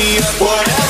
me up, whatever.